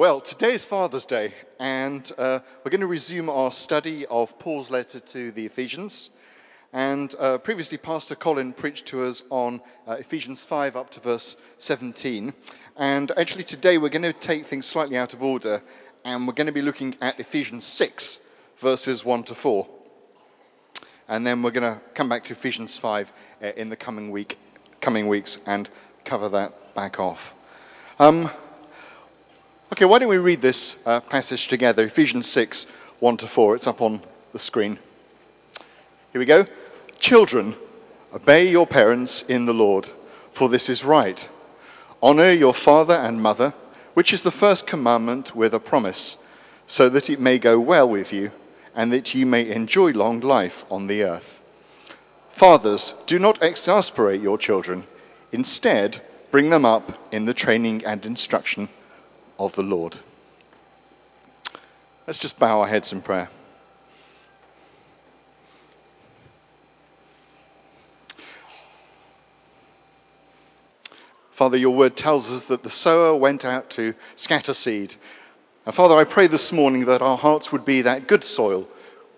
Well, today is Father's Day, and uh, we're going to resume our study of Paul's letter to the Ephesians. And uh, previously, Pastor Colin preached to us on uh, Ephesians 5 up to verse 17. And actually, today we're going to take things slightly out of order, and we're going to be looking at Ephesians 6, verses 1 to 4. And then we're going to come back to Ephesians 5 uh, in the coming week, coming weeks, and cover that back off. Um, Okay, why don't we read this uh, passage together? Ephesians 6, 1 to 4. It's up on the screen. Here we go. Children, obey your parents in the Lord, for this is right. Honor your father and mother, which is the first commandment with a promise, so that it may go well with you and that you may enjoy long life on the earth. Fathers, do not exasperate your children. Instead, bring them up in the training and instruction of the Lord. Let's just bow our heads in prayer. Father, your word tells us that the sower went out to scatter seed. And Father, I pray this morning that our hearts would be that good soil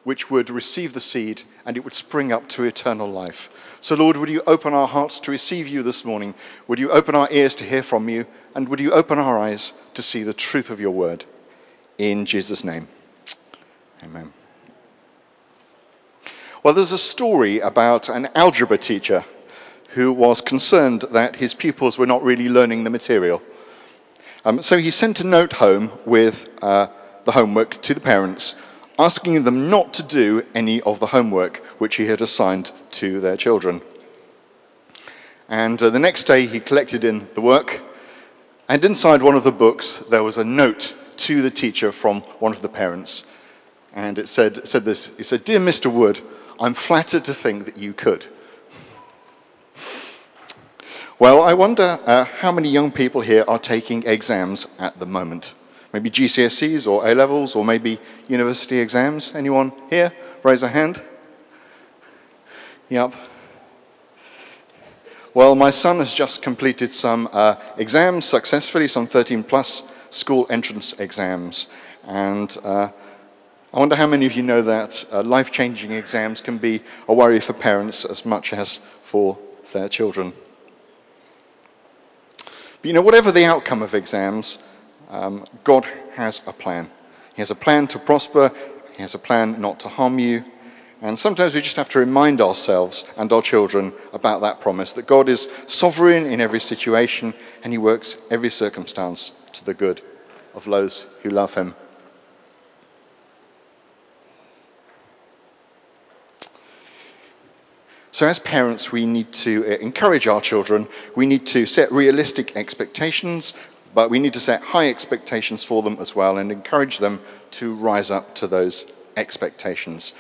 which would receive the seed and it would spring up to eternal life. So, Lord, would you open our hearts to receive you this morning? Would you open our ears to hear from you? And would you open our eyes to see the truth of your word? In Jesus' name. Amen. Well, there's a story about an algebra teacher who was concerned that his pupils were not really learning the material. Um, so he sent a note home with uh, the homework to the parents asking them not to do any of the homework which he had assigned to their children. And uh, the next day he collected in the work, and inside one of the books there was a note to the teacher from one of the parents. And it said, said this He said, Dear Mr. Wood, I'm flattered to think that you could. Well, I wonder uh, how many young people here are taking exams at the moment. Maybe GCSEs or A levels or maybe university exams. Anyone here? Raise a hand. Yep. Well, my son has just completed some uh, exams successfully, some 13 plus school entrance exams. And uh, I wonder how many of you know that uh, life changing exams can be a worry for parents as much as for their children. But you know, whatever the outcome of exams, um, God has a plan. He has a plan to prosper, He has a plan not to harm you. And sometimes we just have to remind ourselves and our children about that promise that God is sovereign in every situation and He works every circumstance to the good of those who love Him. So, as parents, we need to encourage our children. We need to set realistic expectations but we need to set high expectations for them as well and encourage them to rise up to those expectations.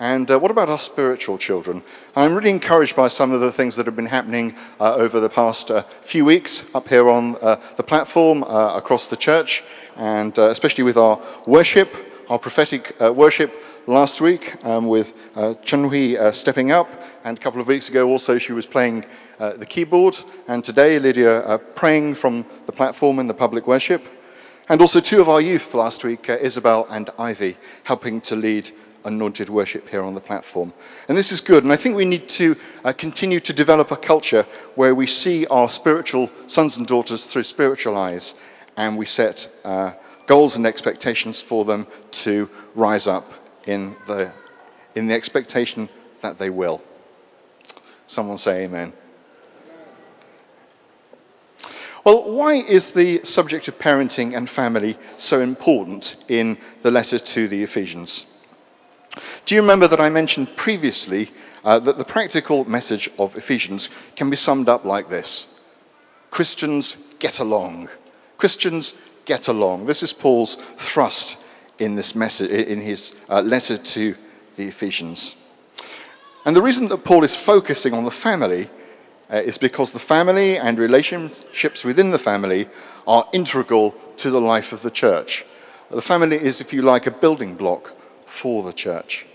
And uh, what about our spiritual children? I'm really encouraged by some of the things that have been happening uh, over the past uh, few weeks up here on uh, the platform uh, across the church, and uh, especially with our worship, our prophetic worship last week um, with uh, Chunhui stepping up, and a couple of weeks ago also she was playing uh, the keyboard, and today Lydia uh, praying from the platform in the public worship. And also two of our youth last week, uh, Isabel and Ivy, helping to lead anointed worship here on the platform. And this is good, and I think we need to uh, continue to develop a culture where we see our spiritual sons and daughters through spiritual eyes, and we set uh, goals and expectations for them to rise up in the, in the expectation that they will. Someone say amen. Well, why is the subject of parenting and family so important in the letter to the Ephesians? Do you remember that I mentioned previously uh, that the practical message of Ephesians can be summed up like this Christians get along. Christians get along. This is Paul's thrust in this message, in his uh, letter to the Ephesians. And the reason that Paul is focusing on the family uh, is because the family and relationships within the family are integral to the life of the church. The family is, if you like, a building block for the church.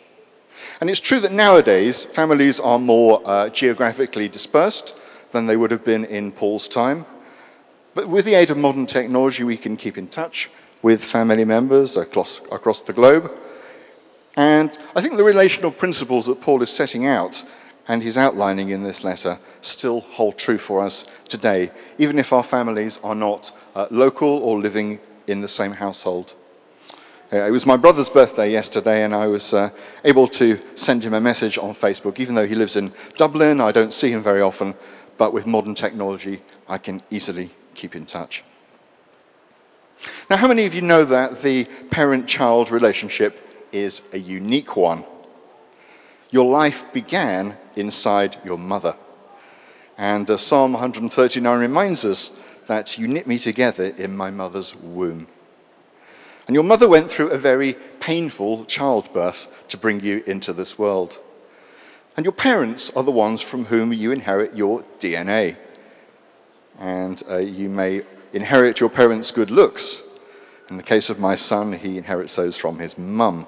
And it's true that nowadays families are more uh, geographically dispersed than they would have been in Paul's time. But with the aid of modern technology, we can keep in touch with family members across, across the globe. And I think the relational principles that Paul is setting out and he's outlining in this letter still hold true for us today, even if our families are not uh, local or living in the same household. Uh, it was my brother's birthday yesterday, and I was uh, able to send him a message on Facebook. Even though he lives in Dublin, I don't see him very often, but with modern technology, I can easily keep in touch. Now, how many of you know that the parent child relationship is a unique one? Your life began inside your mother. And uh, Psalm 139 reminds us that you knit me together in my mother's womb. And your mother went through a very painful childbirth to bring you into this world. And your parents are the ones from whom you inherit your DNA. And uh, you may inherit your parents' good looks. In the case of my son, he inherits those from his mum.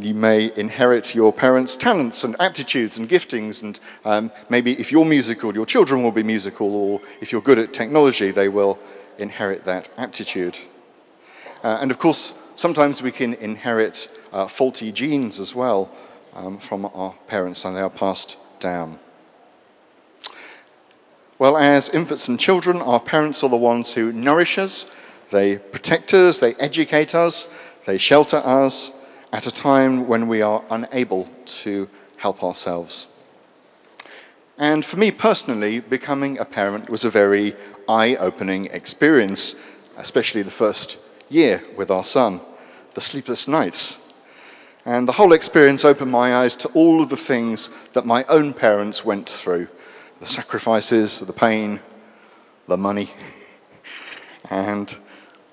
You may inherit your parents' talents and aptitudes and giftings, and um, maybe if you're musical, your children will be musical, or if you're good at technology, they will inherit that aptitude. Uh, and of course, sometimes we can inherit uh, faulty genes as well um, from our parents, and they are passed down. Well, as infants and children, our parents are the ones who nourish us, they protect us, they educate us, they shelter us at a time when we are unable to help ourselves. And for me personally, becoming a parent was a very eye opening experience, especially the first year with our son, the sleepless nights. And the whole experience opened my eyes to all of the things that my own parents went through the sacrifices, the pain, the money, and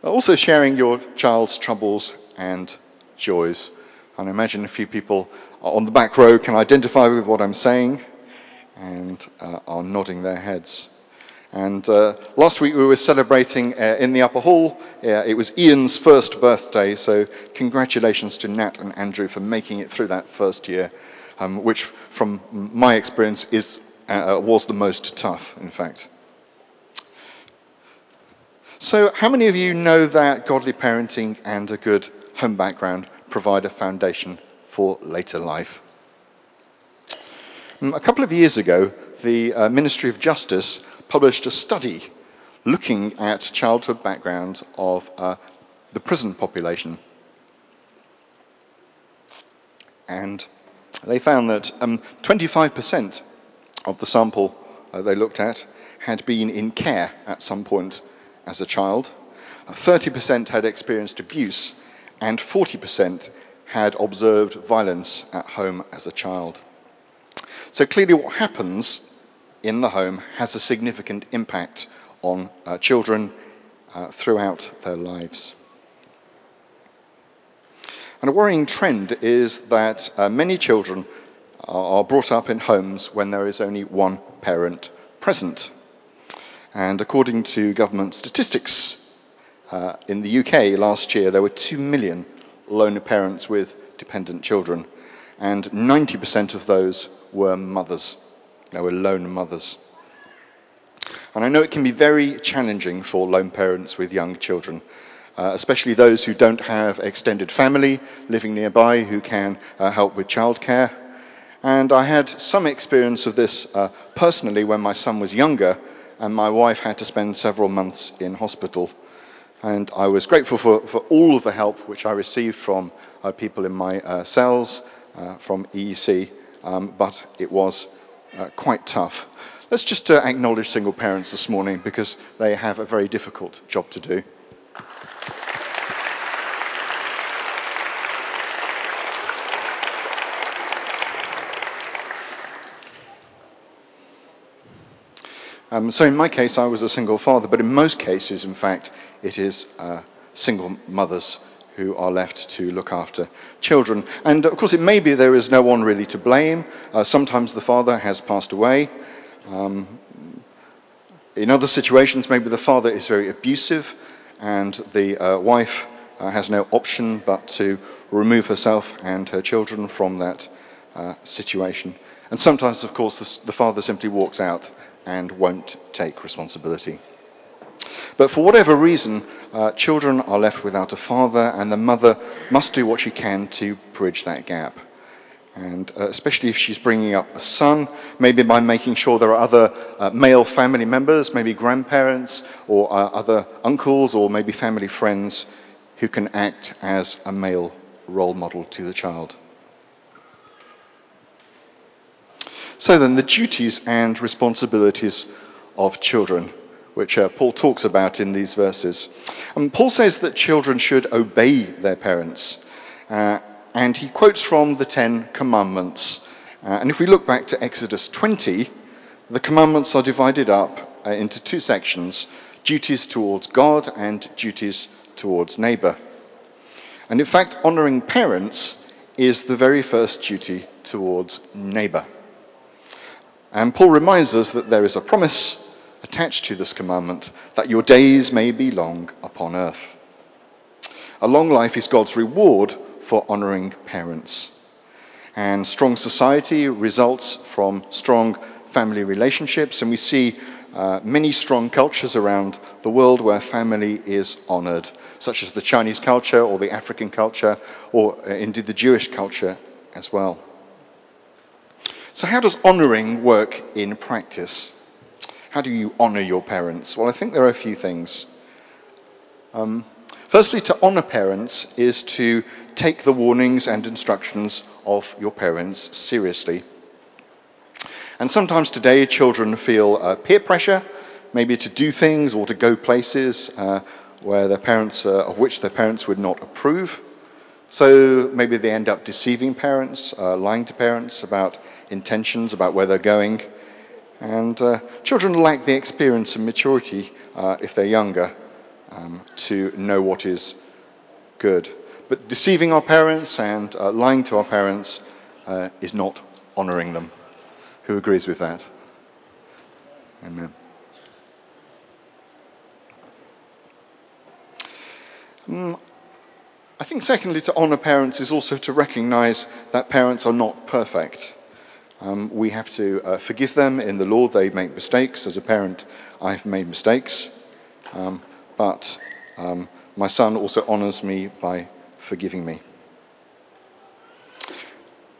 also sharing your child's troubles and joys. And I imagine a few people on the back row can identify with what I'm saying and uh, are nodding their heads. And uh, last week we were celebrating uh, in the upper hall. Uh, it was Ian's first birthday, so congratulations to Nat and Andrew for making it through that first year, um, which, from my experience, is, uh, was the most tough, in fact. So, how many of you know that godly parenting and a good home background provide a foundation for later life? Um, a couple of years ago, the uh, Ministry of Justice published a study looking at childhood backgrounds of uh, the prison population. And they found that 25% um, of the sample uh, they looked at had been in care at some point as a child, 30% uh, had experienced abuse, and 40% had observed violence at home as a child. So clearly, what happens in the home has a significant impact on uh, children uh, throughout their lives. And a worrying trend is that uh, many children are brought up in homes when there is only one parent present. And according to government statistics, uh, in the UK last year there were 2 million lone parents with dependent children, and 90% of those were mothers. They were lone mothers. And I know it can be very challenging for lone parents with young children, uh, especially those who don't have extended family living nearby who can uh, help with childcare. And I had some experience of this uh, personally when my son was younger and my wife had to spend several months in hospital. And I was grateful for, for all of the help which I received from uh, people in my uh, cells, uh, from EEC, um, but it was uh, quite tough. Let's just uh, acknowledge single parents this morning because they have a very difficult job to do. Um, so in my case, I was a single father, but in most cases, in fact, it is uh, single mothers who are left to look after children. And of course, it may be there is no one really to blame. Uh, sometimes the father has passed away. Um, in other situations, maybe the father is very abusive and the uh, wife uh, has no option but to remove herself and her children from that uh, situation. And sometimes, of course, the, the father simply walks out and won't take responsibility. But for whatever reason, uh, children are left without a father, and the mother must do what she can to bridge that gap. And uh, especially if she's bringing up a son, maybe by making sure there are other uh, male family members, maybe grandparents or uh, other uncles or maybe family friends who can act as a male role model to the child. So then, the duties and responsibilities of children, which uh, Paul talks about in these verses. Um, Paul says that children should obey their parents. Uh, and he quotes from the Ten Commandments. Uh, and if we look back to Exodus 20, the commandments are divided up uh, into two sections duties towards God and duties towards neighbor. And in fact, honoring parents is the very first duty towards neighbor. And Paul reminds us that there is a promise attached to this commandment that your days may be long upon earth. A long life is God's reward for honoring parents. And strong society results from strong family relationships, and we see uh, many strong cultures around the world where family is honored, such as the Chinese culture or the African culture, or uh, indeed the Jewish culture as well. So, how does honoring work in practice? How do you honor your parents? Well, I think there are a few things. Um, firstly, to honor parents is to take the warnings and instructions of your parents seriously. And sometimes today, children feel uh, peer pressure, maybe to do things or to go places uh, where their parents, uh, of which their parents would not approve. So maybe they end up deceiving parents, uh, lying to parents about intentions, about where they're going. And uh, children lack the experience and maturity, uh, if they're younger, um, to know what is good. But deceiving our parents and lying to our parents is not honoring them. Who agrees with that? Amen. Mm, I think, secondly, to honour parents is also to recognise that parents are not perfect. Um, we have to uh, forgive them in the Lord. They make mistakes. As a parent, I have made mistakes. Um, but um, my son also honours me by forgiving me.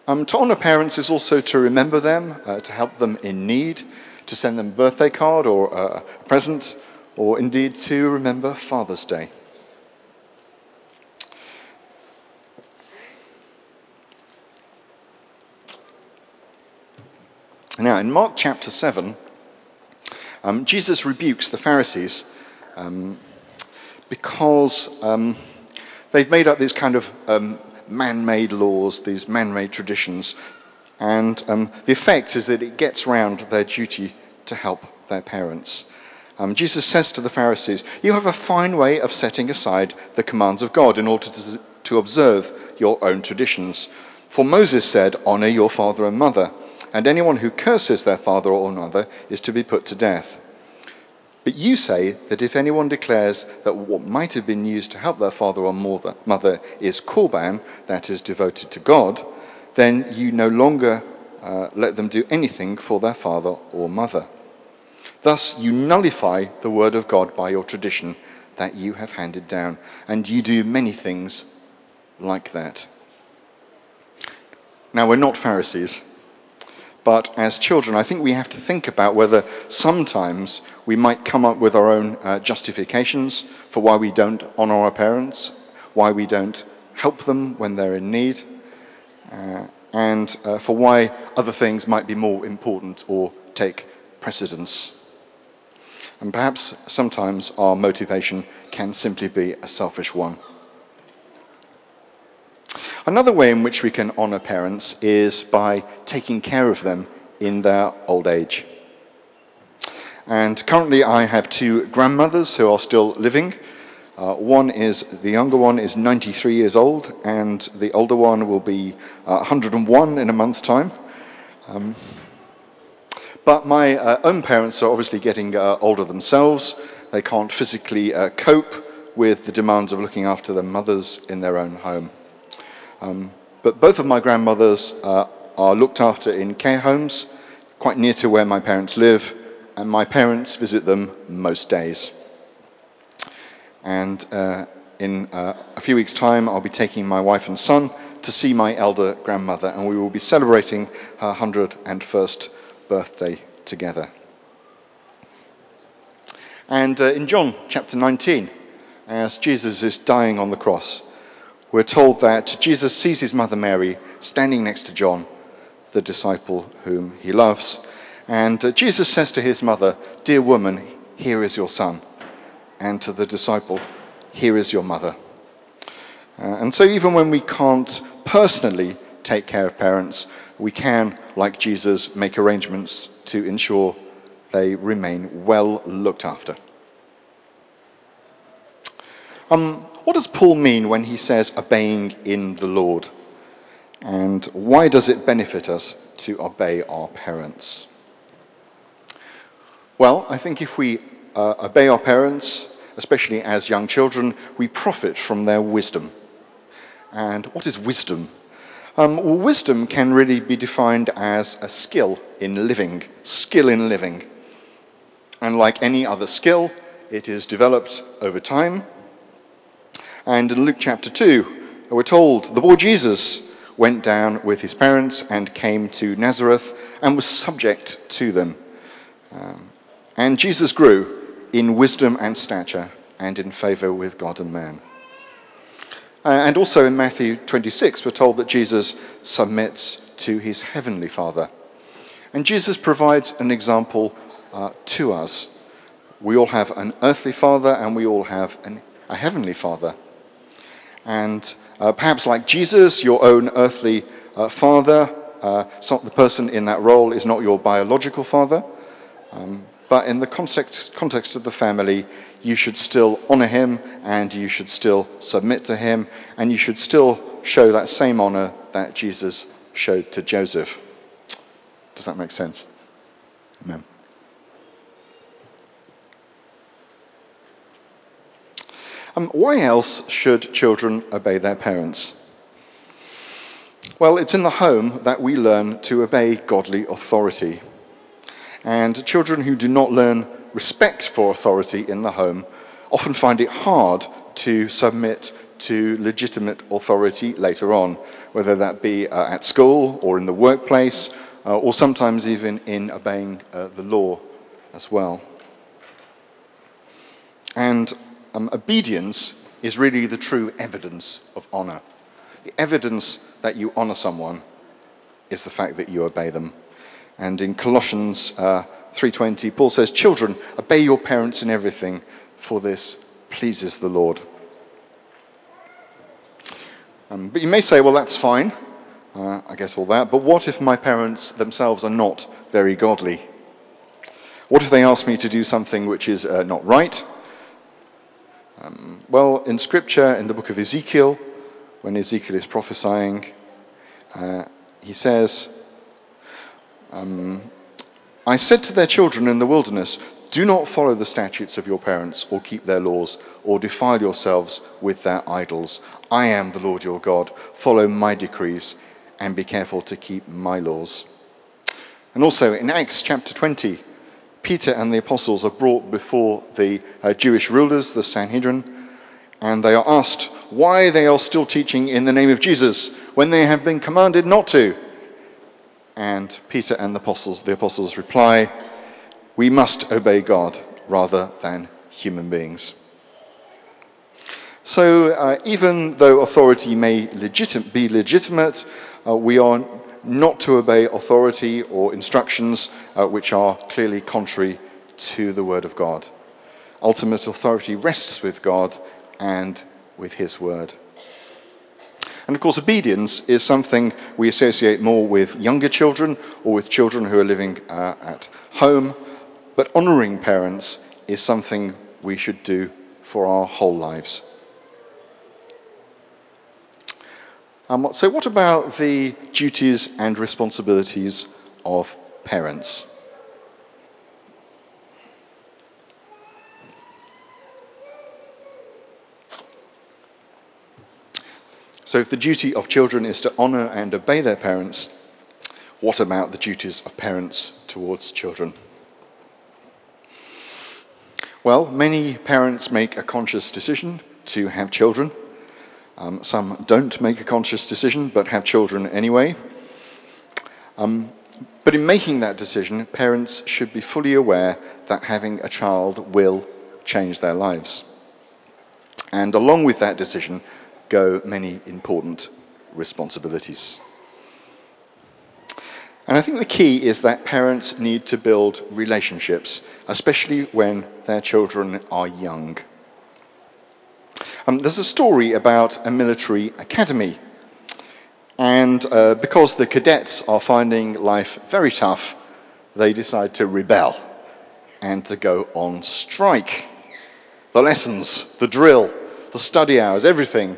Um, to honour parents is also to remember them, uh, to help them in need, to send them a birthday card or a present, or indeed to remember Father's Day. Now, in Mark chapter 7, um, Jesus rebukes the Pharisees um, because um, they've made up these kind of um, man made laws, these man made traditions. And um, the effect is that it gets round their duty to help their parents. Um, Jesus says to the Pharisees, You have a fine way of setting aside the commands of God in order to, to observe your own traditions. For Moses said, Honor your father and mother, and anyone who curses their father or mother is to be put to death. But you say that if anyone declares that what might have been used to help their father or mother is korban, that is devoted to God, then you no longer uh, let them do anything for their father or mother. Thus, you nullify the word of God by your tradition that you have handed down, and you do many things like that. Now, we're not Pharisees. But as children, I think we have to think about whether sometimes we might come up with our own uh, justifications for why we don't honor our parents, why we don't help them when they're in need, uh, and uh, for why other things might be more important or take precedence. And perhaps sometimes our motivation can simply be a selfish one. Another way in which we can honor parents is by taking care of them in their old age. And currently, I have two grandmothers who are still living. Uh, one is, the younger one is 93 years old, and the older one will be uh, 101 in a month's time. Um, but my uh, own parents are obviously getting uh, older themselves. They can't physically uh, cope with the demands of looking after their mothers in their own home. Um, but both of my grandmothers uh, are looked after in care homes, quite near to where my parents live, and my parents visit them most days. And uh, in uh, a few weeks' time, I'll be taking my wife and son to see my elder grandmother, and we will be celebrating her 101st birthday together. And uh, in John chapter 19, as Jesus is dying on the cross, we're told that Jesus sees his mother Mary standing next to John, the disciple whom he loves. And uh, Jesus says to his mother, Dear woman, here is your son. And to the disciple, Here is your mother. Uh, and so, even when we can't personally take care of parents, we can, like Jesus, make arrangements to ensure they remain well looked after. Um, what does Paul mean when he says obeying in the Lord? And why does it benefit us to obey our parents? Well, I think if we uh, obey our parents, especially as young children, we profit from their wisdom. And what is wisdom? Um, well, wisdom can really be defined as a skill in living, skill in living. And like any other skill, it is developed over time. And in Luke chapter 2, we're told the boy Jesus went down with his parents and came to Nazareth and was subject to them. Um, and Jesus grew in wisdom and stature and in favor with God and man. Uh, and also in Matthew 26, we're told that Jesus submits to his heavenly Father. And Jesus provides an example uh, to us. We all have an earthly father and we all have an, a heavenly father. And uh, perhaps like Jesus, your own earthly uh, father, uh, the person in that role is not your biological father. Um, but in the context, context of the family, you should still honor him and you should still submit to him and you should still show that same honor that Jesus showed to Joseph. Does that make sense? Amen. Um, why else should children obey their parents? Well, it's in the home that we learn to obey godly authority. And children who do not learn respect for authority in the home often find it hard to submit to legitimate authority later on, whether that be uh, at school or in the workplace, uh, or sometimes even in obeying uh, the law as well. And um, obedience is really the true evidence of honor. The evidence that you honor someone is the fact that you obey them. And in Colossians uh, 3:20, Paul says, "Children, obey your parents in everything, for this pleases the Lord." Um, but you may say, "Well, that's fine. Uh, I get all that. But what if my parents themselves are not very godly? What if they ask me to do something which is uh, not right?" Um, well, in Scripture, in the book of Ezekiel, when Ezekiel is prophesying, uh, he says. Um, I said to their children in the wilderness, Do not follow the statutes of your parents, or keep their laws, or defile yourselves with their idols. I am the Lord your God. Follow my decrees, and be careful to keep my laws. And also in Acts chapter 20, Peter and the apostles are brought before the uh, Jewish rulers, the Sanhedrin, and they are asked why they are still teaching in the name of Jesus when they have been commanded not to. And Peter and the apostles, the apostles reply, We must obey God rather than human beings. So, uh, even though authority may legit- be legitimate, uh, we are not to obey authority or instructions uh, which are clearly contrary to the Word of God. Ultimate authority rests with God and with His Word. And of course, obedience is something we associate more with younger children or with children who are living uh, at home. But honoring parents is something we should do for our whole lives. Um, so, what about the duties and responsibilities of parents? So, if the duty of children is to honour and obey their parents, what about the duties of parents towards children? Well, many parents make a conscious decision to have children. Um, some don't make a conscious decision but have children anyway. Um, but in making that decision, parents should be fully aware that having a child will change their lives. And along with that decision go many important responsibilities. And I think the key is that parents need to build relationships, especially when their children are young. Um, there's a story about a military academy. And uh, because the cadets are finding life very tough, they decide to rebel and to go on strike. The lessons, the drill, the study hours, everything,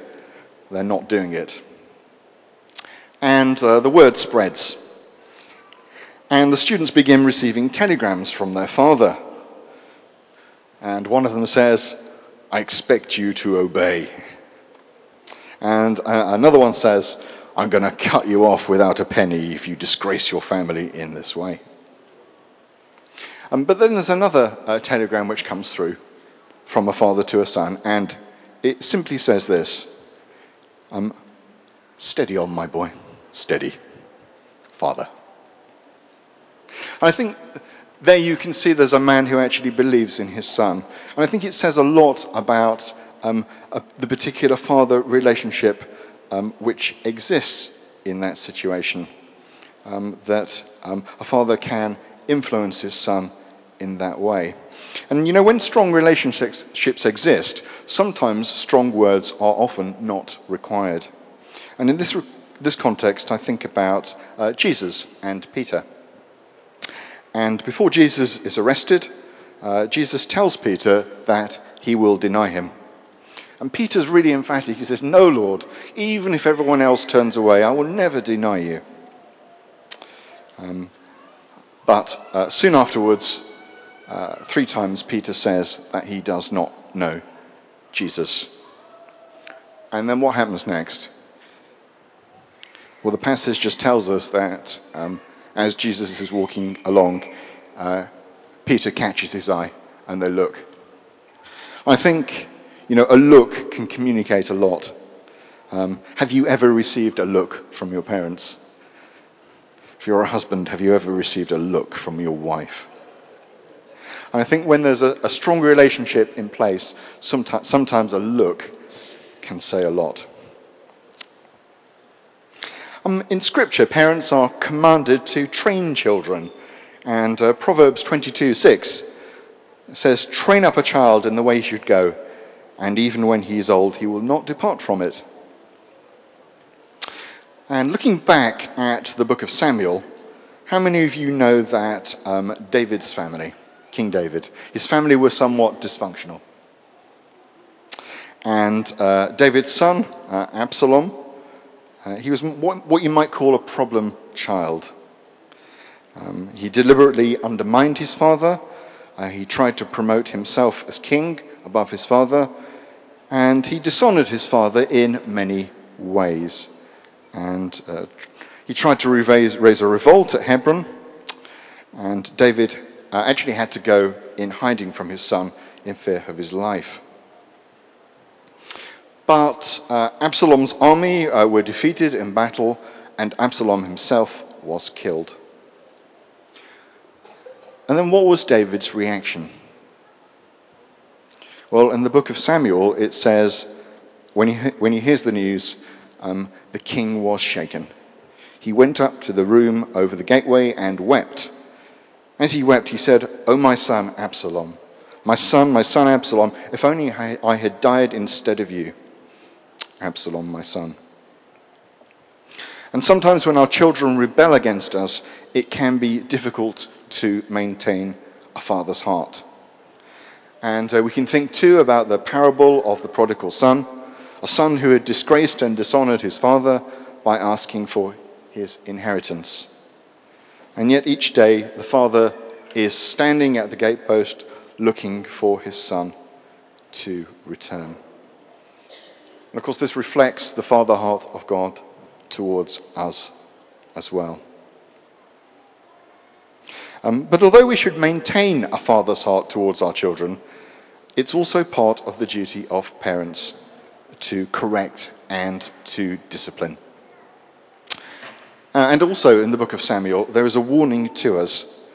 they're not doing it. And uh, the word spreads. And the students begin receiving telegrams from their father. And one of them says, I expect you to obey. And uh, another one says, I'm going to cut you off without a penny if you disgrace your family in this way. Um, but then there's another uh, telegram which comes through from a father to a son, and it simply says this um, Steady on, my boy, steady, father. I think there you can see there's a man who actually believes in his son. And I think it says a lot about um, a, the particular father relationship um, which exists in that situation. Um, that um, a father can influence his son in that way. And you know, when strong relationships exist, sometimes strong words are often not required. And in this, this context, I think about uh, Jesus and Peter. And before Jesus is arrested, uh, Jesus tells Peter that he will deny him. And Peter's really emphatic. He says, No, Lord, even if everyone else turns away, I will never deny you. Um, but uh, soon afterwards, uh, three times Peter says that he does not know Jesus. And then what happens next? Well, the passage just tells us that um, as Jesus is walking along, uh, Peter catches his eye and they look. I think, you know, a look can communicate a lot. Um, have you ever received a look from your parents? If you're a husband, have you ever received a look from your wife? And I think when there's a, a strong relationship in place, sometimes, sometimes a look can say a lot. Um, in Scripture, parents are commanded to train children. And uh, Proverbs 22 6 says, Train up a child in the way he should go, and even when he is old, he will not depart from it. And looking back at the book of Samuel, how many of you know that um, David's family, King David, his family were somewhat dysfunctional? And uh, David's son, uh, Absalom, uh, he was what, what, you might call a problem child. Um, he deliberately undermined his father. Uh, he tried to promote himself as king above his father. And he dishonored his father in many ways. And uh, he tried to raise, raise, a revolt at Hebron. And David uh, actually had to go in hiding from his son in fear of his life. But uh, Absalom's army uh, were defeated in battle, and Absalom himself was killed. And then what was David's reaction? Well, in the book of Samuel, it says, when he, when he hears the news, um, the king was shaken. He went up to the room over the gateway and wept. As he wept, he said, O my son Absalom, my son, my son Absalom, if only I had died instead of you. Absalom, my son. And sometimes when our children rebel against us, it can be difficult to maintain a father's heart. And uh, we can think too about the parable of the prodigal son, a son who had disgraced and dishonored his father by asking for his inheritance. And yet each day the father is standing at the gatepost looking for his son to return. And of course, this reflects the Father heart of God towards us as well. Um, but although we should maintain a father's heart towards our children, it's also part of the duty of parents to correct and to discipline. Uh, and also in the book of Samuel, there is a warning to us.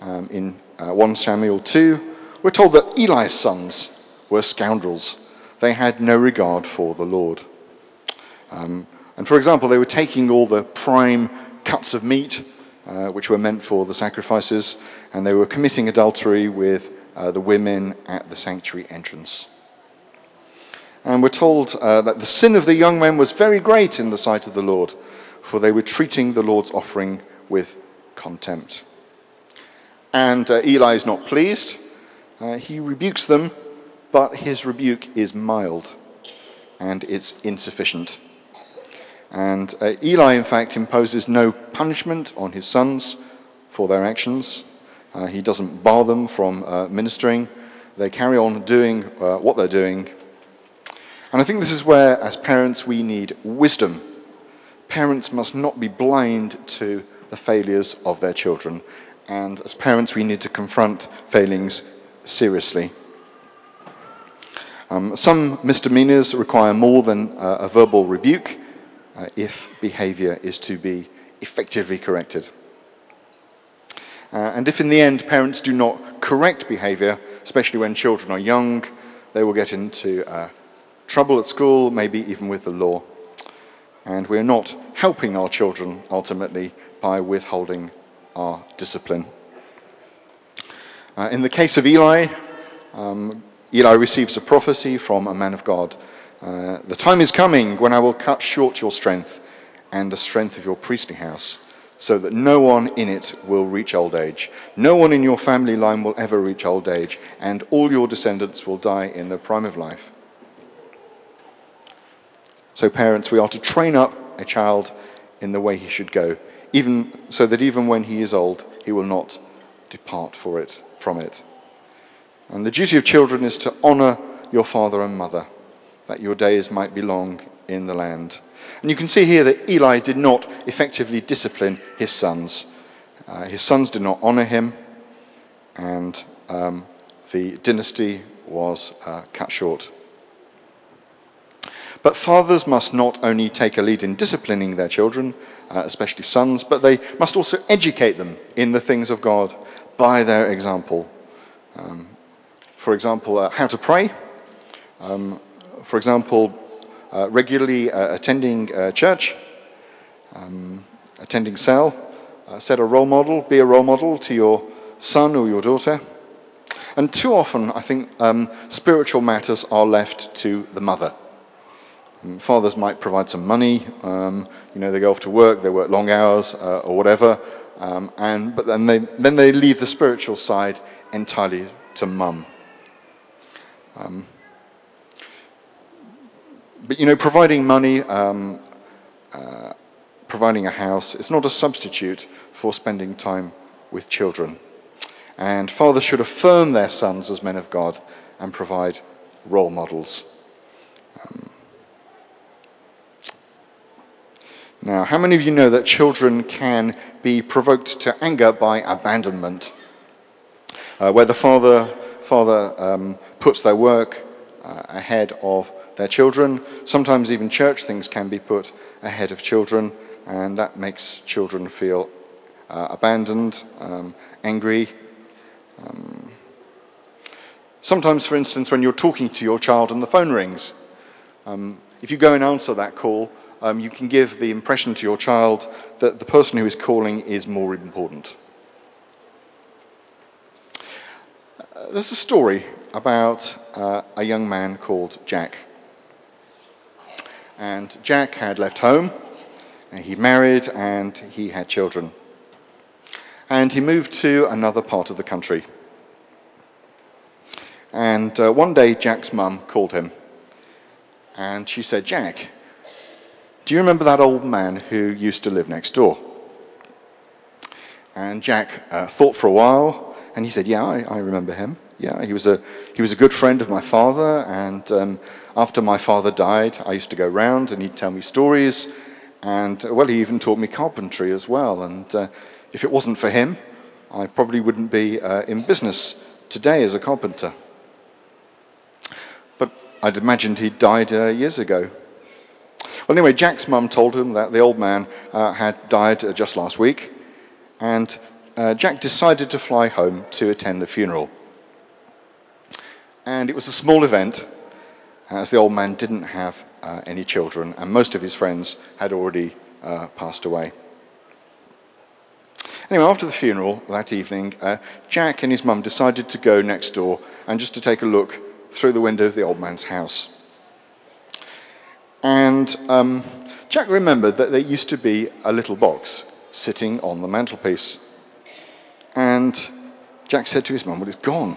Um, in uh, 1 Samuel 2, we're told that Eli's sons were scoundrels. They had no regard for the Lord. Um, and for example, they were taking all the prime cuts of meat, uh, which were meant for the sacrifices, and they were committing adultery with uh, the women at the sanctuary entrance. And we're told uh, that the sin of the young men was very great in the sight of the Lord, for they were treating the Lord's offering with contempt. And uh, Eli is not pleased. Uh, he rebukes them, but his rebuke is mild and it's insufficient. And uh, Eli, in fact, imposes no punishment on his sons for their actions. Uh, he doesn't bar them from uh, ministering. They carry on doing uh, what they're doing. And I think this is where, as parents, we need wisdom. Parents must not be blind to the failures of their children. And as parents, we need to confront failings seriously. Um, some misdemeanors require more than uh, a verbal rebuke uh, if behavior is to be effectively corrected. Uh, and if in the end parents do not correct behavior, especially when children are young, they will get into uh, trouble at school, maybe even with the law. And we're not helping our children ultimately by withholding our discipline. Uh, in the case of Eli, um, Eli receives a prophecy from a man of God. Uh, the time is coming when I will cut short your strength and the strength of your priestly house so that no one in it will reach old age. No one in your family line will ever reach old age, and all your descendants will die in the prime of life. So, parents, we are to train up a child in the way he should go, even so that even when he is old, he will not depart for it, from it. And the duty of children is to honor your father and mother, that your days might be long in the land. And you can see here that Eli did not effectively discipline his sons. Uh, his sons did not honor him, and um, the dynasty was uh, cut short. But fathers must not only take a lead in disciplining their children, uh, especially sons, but they must also educate them in the things of God by their example. Um, for example, uh, how to pray. Um, for example, uh, regularly uh, attending uh, church, um, attending cell, set a role model, be a role model to your son or your daughter. And too often, I think um, spiritual matters are left to the mother. Um, fathers might provide some money, um, you know, they go off to work, they work long hours uh, or whatever, um, and, but then they, then they leave the spiritual side entirely to mum. Um, but you know, providing money, um, uh, providing a house, it's not a substitute for spending time with children. And fathers should affirm their sons as men of God and provide role models. Um, now, how many of you know that children can be provoked to anger by abandonment? Uh, where the father, father um, puts their work uh, ahead of their children. Sometimes even church things can be put ahead of children, and that makes children feel uh, abandoned, um, angry. Um, sometimes, for instance, when you're talking to your child and the phone rings, um, if you go and answer that call, um, you can give the impression to your child that the person who is calling is more important. Uh, there's a story about uh, a young man called Jack. And Jack had left home, and he married, and he had children. And he moved to another part of the country. And uh, one day, Jack's mum called him, and she said, Jack, do you remember that old man who used to live next door? And Jack uh, thought for a while, and he said, Yeah, I, I remember him. Yeah, he was a, he was a good friend of my father, and um, after my father died, I used to go round and he'd tell me stories. And, well, he even taught me carpentry as well. And uh, if it wasn't for him, I probably wouldn't be uh, in business today as a carpenter. But I'd imagined he'd died uh, years ago. Well, anyway, Jack's mum told him that the old man uh, had died uh, just last week, and uh, Jack decided to fly home to attend the funeral. And it was a small event, as the old man didn't have uh, any children, and most of his friends had already uh, passed away. Anyway, after the funeral that evening, uh, Jack and his mum decided to go next door and just to take a look through the window of the old man's house. And um, Jack remembered that there used to be a little box sitting on the mantelpiece. And Jack said to his mum, Well, it's gone.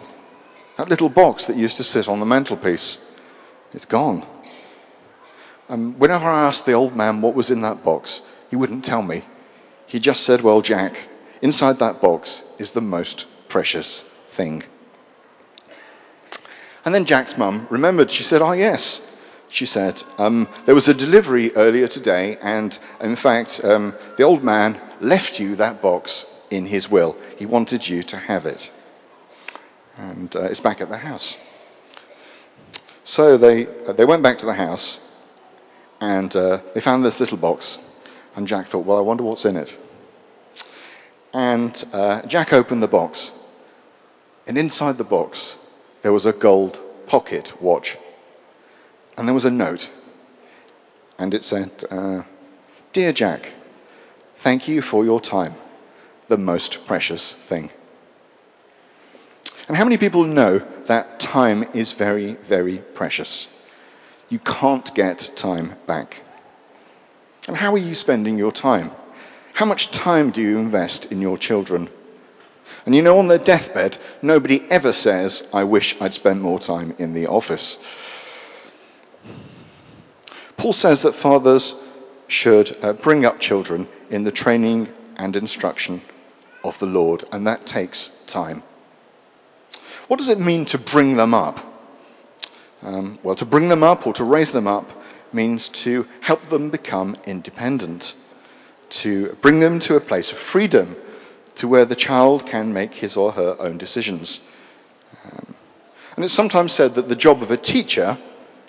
That little box that used to sit on the mantelpiece, it's gone. And whenever I asked the old man what was in that box, he wouldn't tell me. He just said, Well, Jack, inside that box is the most precious thing. And then Jack's mum remembered. She said, Oh, yes. She said, um, There was a delivery earlier today, and in fact, um, the old man left you that box in his will. He wanted you to have it. And uh, it's back at the house. So they, uh, they went back to the house, and uh, they found this little box. And Jack thought, Well, I wonder what's in it. And uh, Jack opened the box, and inside the box, there was a gold pocket watch. And there was a note. And it said, uh, Dear Jack, thank you for your time, the most precious thing. And how many people know that time is very, very precious? You can't get time back. And how are you spending your time? How much time do you invest in your children? And you know, on their deathbed, nobody ever says, I wish I'd spent more time in the office. Paul says that fathers should uh, bring up children in the training and instruction of the Lord, and that takes time. What does it mean to bring them up? Um, well, to bring them up or to raise them up means to help them become independent, to bring them to a place of freedom to where the child can make his or her own decisions. Um, and it's sometimes said that the job of a teacher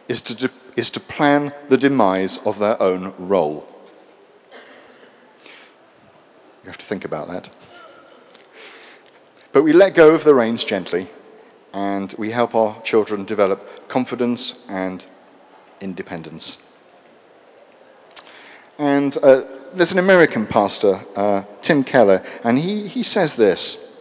is to, is to plan the demise of their own role. You have to think about that. But we let go of the reins gently and we help our children develop confidence and independence. And uh, there's an American pastor, uh, Tim Keller, and he, he says this.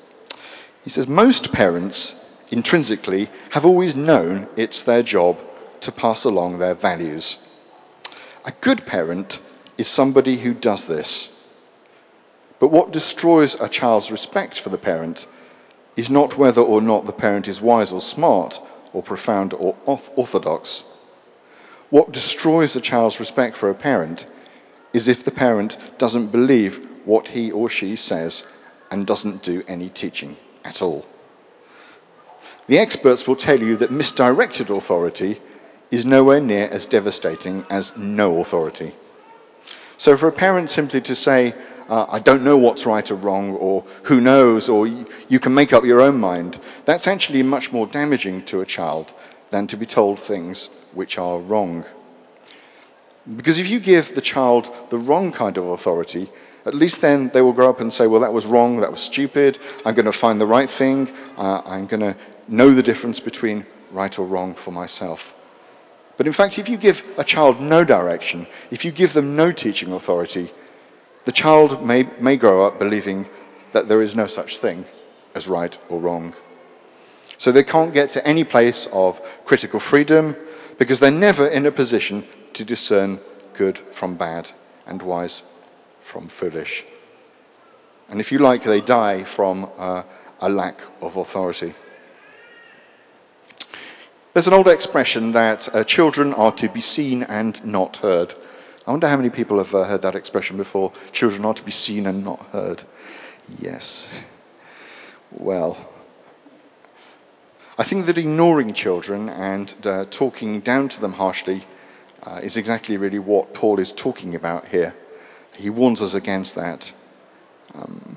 He says, Most parents intrinsically have always known it's their job to pass along their values. A good parent is somebody who does this. But what destroys a child's respect for the parent is not whether or not the parent is wise or smart or profound or orthodox. What destroys a child's respect for a parent is if the parent doesn't believe what he or she says and doesn't do any teaching at all. The experts will tell you that misdirected authority is nowhere near as devastating as no authority. So, for a parent simply to say, uh, I don't know what's right or wrong, or who knows, or you can make up your own mind, that's actually much more damaging to a child than to be told things which are wrong. Because if you give the child the wrong kind of authority, at least then they will grow up and say, well, that was wrong, that was stupid, I'm going to find the right thing, uh, I'm going to know the difference between right or wrong for myself. But in fact, if you give a child no direction, if you give them no teaching authority, the child may, may grow up believing that there is no such thing as right or wrong. So they can't get to any place of critical freedom because they're never in a position to discern good from bad and wise from foolish. And if you like, they die from uh, a lack of authority. There's an old expression that uh, children are to be seen and not heard. I wonder how many people have uh, heard that expression before. Children are to be seen and not heard. Yes. Well, I think that ignoring children and uh, talking down to them harshly uh, is exactly really what Paul is talking about here. He warns us against that. Um,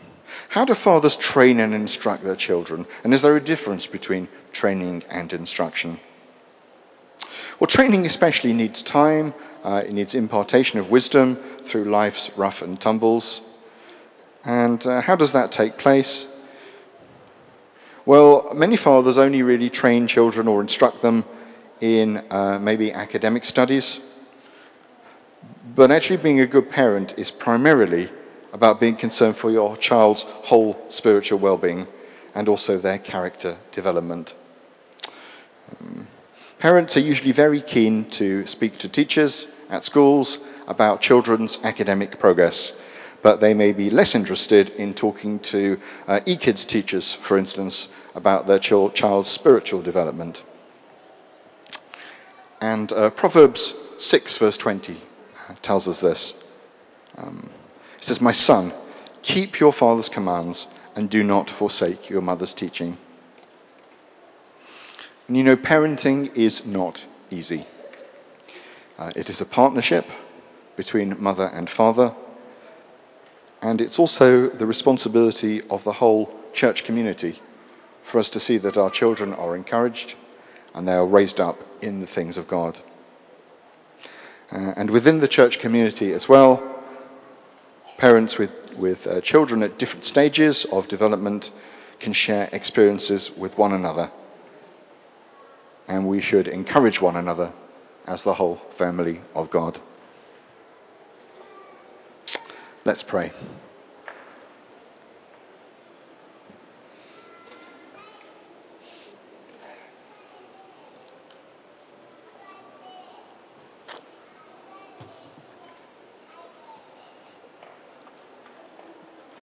how do fathers train and instruct their children? And is there a difference between training and instruction? Well, training especially needs time, uh, it needs impartation of wisdom through life's rough and tumbles. And uh, how does that take place? Well, many fathers only really train children or instruct them in uh, maybe academic studies. But actually, being a good parent is primarily about being concerned for your child's whole spiritual well being and also their character development. Um, parents are usually very keen to speak to teachers at schools about children's academic progress, but they may be less interested in talking to uh, e-kids teachers, for instance, about their ch- child's spiritual development. And uh, Proverbs 6, verse 20, tells us this. Um, it says, My son, keep your father's commands and do not forsake your mother's teaching. And you know, parenting is not easy. Uh, it is a partnership between mother and father, and it's also the responsibility of the whole church community for us to see that our children are encouraged and they are raised up in the things of God. Uh, and within the church community as well, parents with, with uh, children at different stages of development can share experiences with one another. And we should encourage one another as the whole family of God. Let's pray.